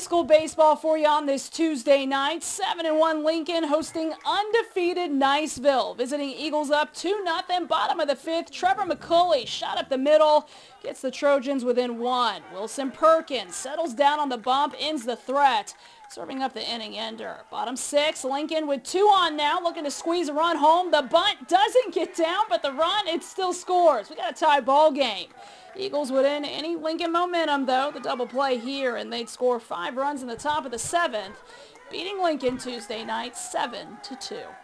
school baseball for you on this Tuesday night. 7 and 1 Lincoln hosting undefeated Niceville. Visiting Eagles up 2 nothing. Bottom of the fifth. Trevor McCulley shot up the middle. Gets the Trojans within one. Wilson Perkins settles down on the bump. Ends the threat. Serving up the inning ender. Bottom six. Lincoln with two on now. Looking to squeeze a run home. The bunt doesn't get down, but the run, it still scores. We got a tie ball game. Eagles would end any Lincoln momentum, though. The double play here, and they'd score five runs in the top of the seventh, beating Lincoln Tuesday night 7 to 2.